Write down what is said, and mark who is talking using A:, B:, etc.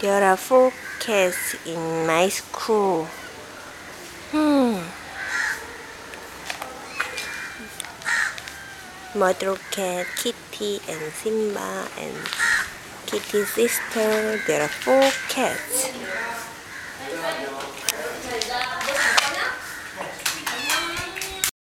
A: There are four cats in my school. Hmm. Mother cat, Kitty, and Simba, and Kitty's sister. There are four cats.